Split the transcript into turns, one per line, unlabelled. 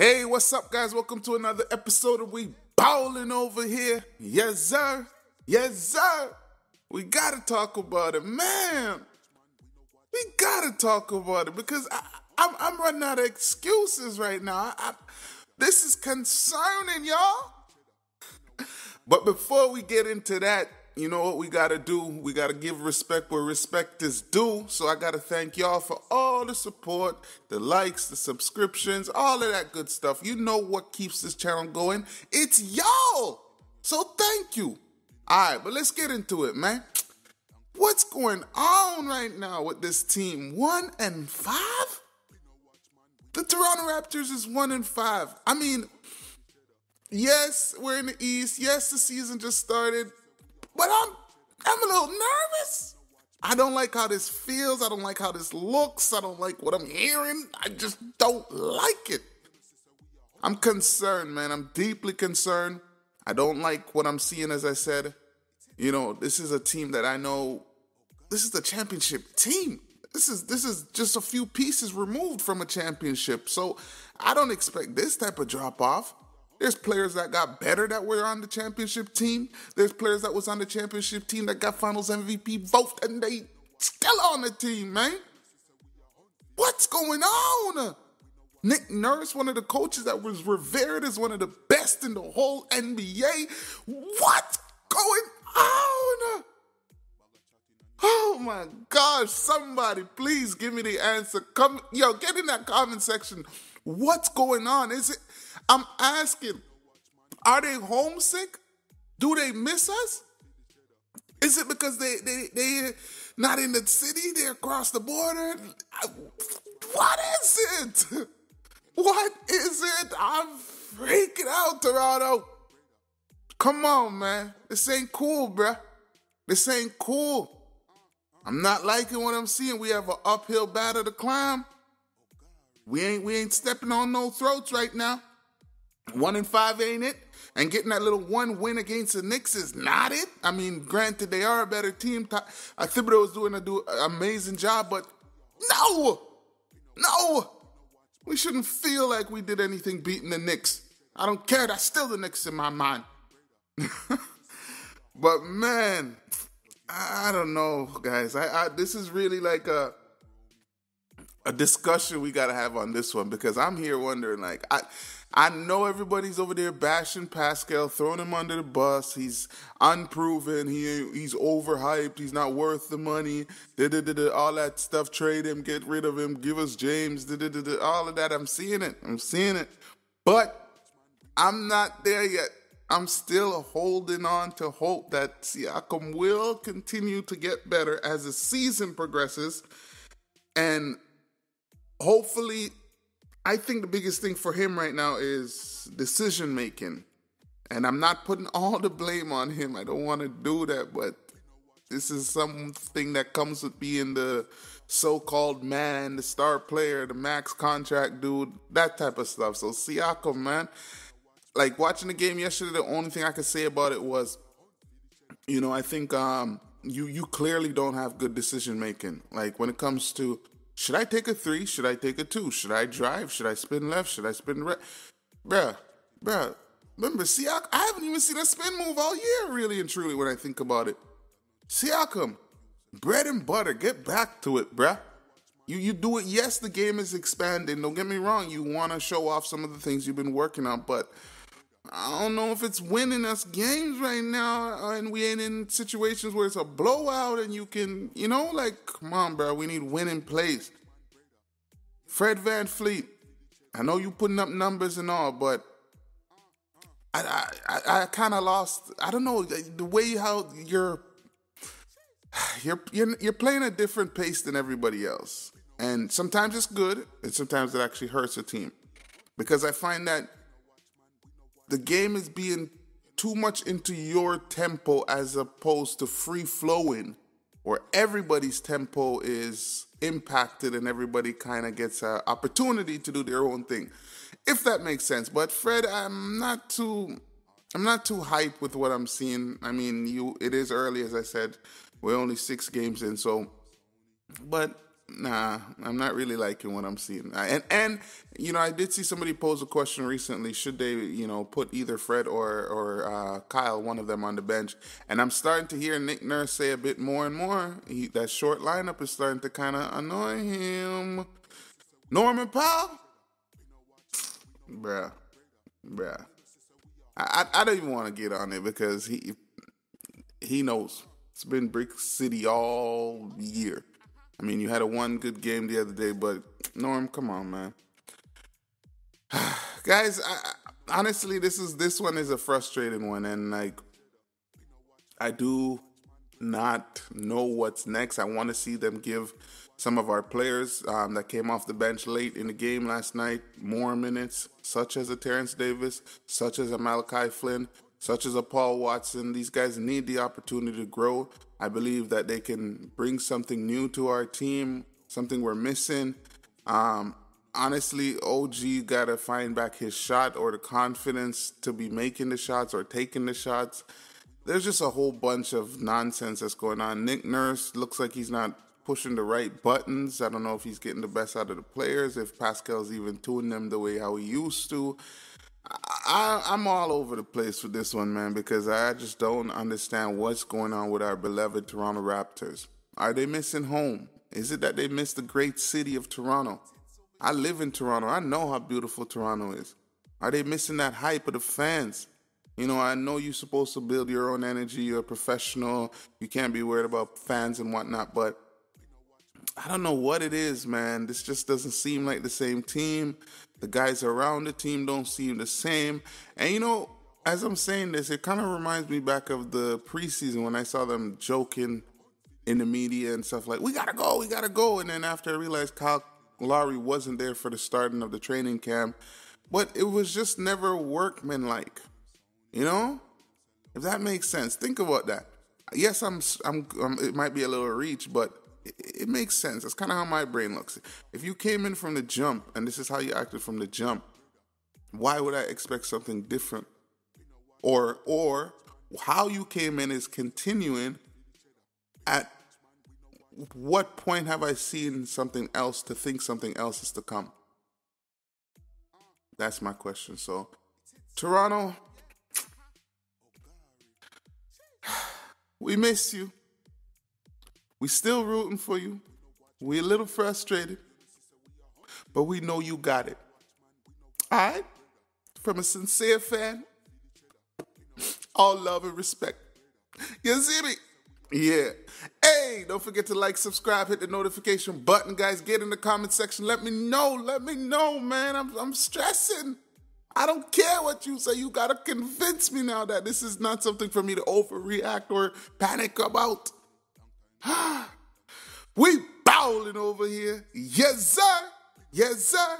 Hey, what's up, guys? Welcome to another episode of We Balling Over Here. Yes, sir. Yes, sir. We gotta talk about it, man. We gotta talk about it because I, I'm, I'm running out of excuses right now. I, I, this is concerning, y'all. But before we get into that, you know what we gotta do? We gotta give respect where respect is due. So I gotta thank y'all for all the support, the likes, the subscriptions, all of that good stuff. You know what keeps this channel going? It's y'all. So thank you. All right, but let's get into it, man. What's going on right now with this team? One and five? The Toronto Raptors is one and five. I mean, yes, we're in the East. Yes, the season just started. But I'm I'm a little nervous. I don't like how this feels. I don't like how this looks. I don't like what I'm hearing. I just don't like it. I'm concerned, man. I'm deeply concerned. I don't like what I'm seeing, as I said. You know, this is a team that I know this is the championship team. This is this is just a few pieces removed from a championship. So I don't expect this type of drop off. There's players that got better that were on the championship team. There's players that was on the championship team that got finals MVP vote and they still on the team, man. What's going on? Nick Nurse, one of the coaches that was revered as one of the best in the whole NBA. What's going on? Oh my gosh, somebody please give me the answer. Come yo, get in that comment section. What's going on? Is it I'm asking, are they homesick? Do they miss us? Is it because they they they not in the city? They're across the border. What is it? What is it? I'm freaking out, Toronto. Come on, man. This ain't cool, bruh. This ain't cool. I'm not liking what I'm seeing. We have an uphill battle to climb. We ain't we ain't stepping on no throats right now. One in five ain't it? And getting that little one win against the Knicks is not it. I mean, granted, they are a better team. I uh, Thibodeau was doing a do amazing job, but no, no, we shouldn't feel like we did anything beating the Knicks. I don't care. That's still the Knicks in my mind. but man, I don't know, guys. I, I this is really like a a discussion we got to have on this one because I'm here wondering, like, I I know everybody's over there bashing Pascal, throwing him under the bus. He's unproven. He he's overhyped. He's not worth the money. Da-da-da-da, all that stuff. Trade him. Get rid of him. Give us James. All of that. I'm seeing it. I'm seeing it. But I'm not there yet. I'm still holding on to hope that Siakam will continue to get better as the season progresses. And hopefully I think the biggest thing for him right now is decision making. And I'm not putting all the blame on him. I don't want to do that, but this is something that comes with being the so-called man, the star player, the max contract dude, that type of stuff. So Siakam, man, like watching the game yesterday, the only thing I could say about it was, you know, I think um, you you clearly don't have good decision making. Like when it comes to should I take a three? Should I take a two? Should I drive? Should I spin left? Should I spin right? Bruh, bruh. Remember, Siakam, I haven't even seen a spin move all year, really and truly, when I think about it. Siakam, bread and butter, get back to it, bruh. You you do it. Yes, the game is expanding. Don't get me wrong. You want to show off some of the things you've been working on, but I don't know if it's winning us games right now, uh, and we ain't in situations where it's a blowout and you can, you know, like, come on, bro, we need winning plays. Fred VanVleet, I know you putting up numbers and all, but I I, I kind of lost. I don't know the way how you're you're you're you're playing a different pace than everybody else, and sometimes it's good, and sometimes it actually hurts a team because I find that the game is being too much into your tempo as opposed to free flowing, where everybody's tempo is impacted and everybody kind of gets an opportunity to do their own thing, if that makes sense. But Fred, I'm not too. I'm not too hyped with what I'm seeing. I mean, you it is early as I said. We're only 6 games in, so but nah, I'm not really liking what I'm seeing. And and you know, I did see somebody pose a question recently: should they, you know, put either Fred or or uh, Kyle, one of them, on the bench? And I'm starting to hear Nick Nurse say a bit more and more. He, that short lineup is starting to kind of annoy him. Norman Powell, bruh, bruh. I, I, I don't even want to get on it because he he knows it's been Brick City all year. I mean, you had a one good game the other day, but Norm, come on, man. Guys, I, honestly, this is this one is a frustrating one, and like, I do not know what's next. I want to see them give some of our players um, that came off the bench late in the game last night more minutes, such as a Terrence Davis, such as a Malachi Flynn, such as a Paul Watson. These guys need the opportunity to grow. I believe that they can bring something new to our team, something we're missing. Um, honestly, OG got to find back his shot or the confidence to be making the shots or taking the shots. There's just a whole bunch of nonsense that's going on. Nick Nurse looks like he's not pushing the right buttons. I don't know if he's getting the best out of the players, if Pascal's even tuning them the way how he used to. I, I'm all over the place with this one, man, because I just don't understand what's going on with our beloved Toronto Raptors. Are they missing home? Is it that they miss the great city of Toronto? I live in Toronto. I know how beautiful Toronto is. Are they missing that hype of the fans? You know, I know you're supposed to build your own energy. You're a professional. You can't be worried about fans and whatnot. But I don't know what it is, man. This just doesn't seem like the same team. The guys around the team don't seem the same. And you know, as I'm saying this, it kind of reminds me back of the preseason when I saw them joking in the media and stuff like, "We gotta go, we gotta go." And then after I realized Kyle Lowry wasn't there for the starting of the training camp, but it was just never workmanlike. You know, if that makes sense, think about that. Yes, I'm, I'm, I'm it might be a little reach, but it, it makes sense. That's kind of how my brain looks. If you came in from the jump and this is how you acted from the jump, why would I expect something different? Or or how you came in is continuing at what point have I seen something else to think something else is to come? That's my question. So, Toronto, we miss you. We still rooting for you. We a little frustrated, but we know you got it. All right? From a sincere fan, all love and respect. You see me? Yeah. Hey, don't forget to like, subscribe, hit the notification button, guys. Get in the comment section. Let me know. Let me know, man. I'm, I'm stressing. I don't care what you say. You gotta convince me now that this is not something for me to overreact or panic about. we balling over here. Yes, sir. Yes, sir.